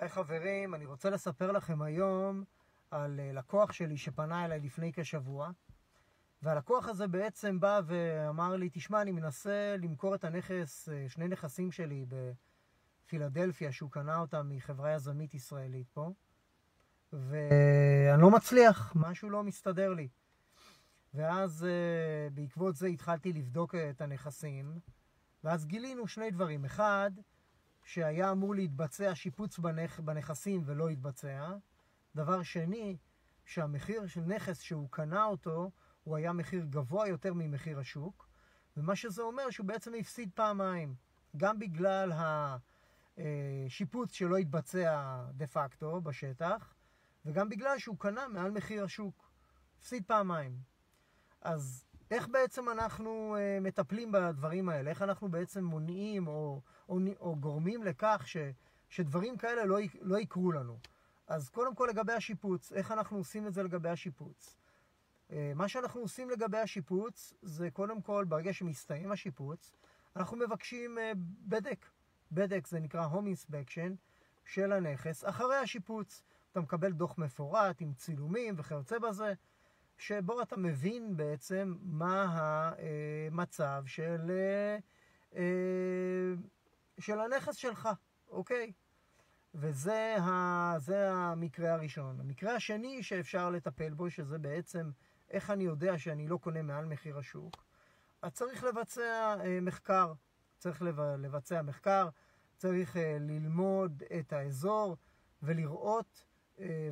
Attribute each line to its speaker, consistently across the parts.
Speaker 1: היי חברים, אני רוצה לספר לכם היום על אה, לקוח שלי שפנה אליי לפני כשבוע והלקוח הזה בעצם בא ואמר לי, תשמע, אני מנסה למכור את הנכס, אה, שני נכסים שלי בפילדלפיה, שהוא קנה אותם מחברה יזמית ישראלית פה ואני לא מצליח, משהו לא מסתדר לי. ואז אה, בעקבות זה התחלתי לבדוק את הנכסים ואז גילינו שני דברים. אחד, שהיה אמור להתבצע שיפוץ בנכ... בנכסים ולא התבצע. דבר שני, שהמחיר של נכס שהוא קנה אותו, הוא היה מחיר גבוה יותר ממחיר השוק, ומה שזה אומר שהוא בעצם הפסיד פעמיים, גם בגלל השיפוץ שלא התבצע דה פקטו בשטח, וגם בגלל שהוא קנה מעל מחיר השוק. הפסיד פעמיים. אז איך בעצם אנחנו uh, מטפלים בדברים האלה? איך אנחנו בעצם מונעים או, או, או גורמים לכך ש, שדברים כאלה לא, לא יקרו לנו? אז קודם כל לגבי השיפוץ, איך אנחנו עושים את זה לגבי השיפוץ? Uh, מה שאנחנו עושים לגבי השיפוץ זה קודם כל, ברגע שמסתיים השיפוץ, אנחנו מבקשים uh, בדק. בדק זה נקרא Home Inspection של הנכס אחרי השיפוץ. אתה מקבל דוח מפורט עם צילומים וכיוצא בזה. שבו אתה מבין בעצם מה המצב של, אה, של הנכס שלך, אוקיי? וזה ה, המקרה הראשון. המקרה השני שאפשר לטפל בו, שזה בעצם איך אני יודע שאני לא קונה מעל מחיר השוק, אז צריך לבצע אה, מחקר. צריך לבצע מחקר, צריך אה, ללמוד את האזור ולראות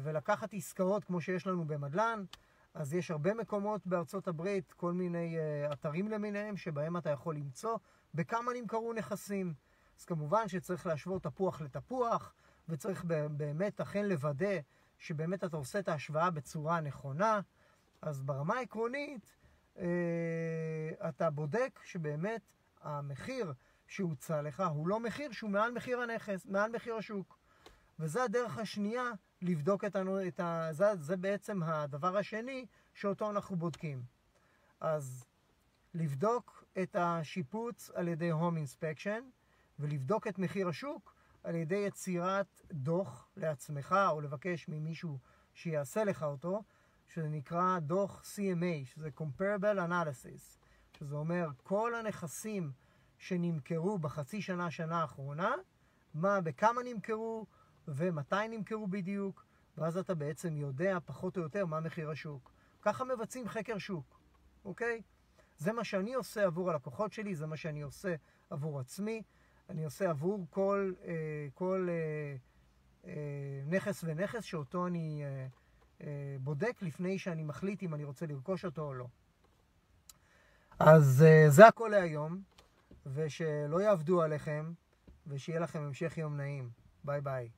Speaker 1: ולקחת עסקאות כמו שיש לנו במדל"ן. אז יש הרבה מקומות בארצות הברית, כל מיני uh, אתרים למיניהם, שבהם אתה יכול למצוא בכמה נמכרו נכסים. אז כמובן שצריך להשוות תפוח לתפוח, וצריך באמת אכן לוודא שבאמת אתה עושה את ההשוואה בצורה נכונה. אז ברמה העקרונית, uh, אתה בודק שבאמת המחיר שהוצע לך הוא לא מחיר שהוא מעל מחיר הנכס, מעל מחיר השוק. וזו הדרך השנייה לבדוק את, הנו, את ה... זה, זה בעצם הדבר השני שאותו אנחנו בודקים. אז לבדוק את השיפוץ על ידי Home Inspection ולבדוק את מחיר השוק על ידי יצירת דוח לעצמך או לבקש ממישהו שיעשה לך אותו, שזה נקרא דוח CMA, שזה Comparable Analysis, שזה אומר כל הנכסים שנמכרו בחצי שנה, שנה האחרונה, מה, בכמה נמכרו, ומתי נמכרו בדיוק, ואז אתה בעצם יודע פחות או יותר מה מחיר השוק. ככה מבצעים חקר שוק, אוקיי? זה מה שאני עושה עבור הלקוחות שלי, זה מה שאני עושה עבור עצמי. אני עושה עבור כל, אה, כל אה, אה, נכס ונכס שאותו אני בודק לפני שאני מחליט אם אני רוצה לרכוש אותו או לא. אז זה הכל להיום, ושלא יעבדו עליכם, ושיהיה לכם המשך יום נעים. ביי ביי.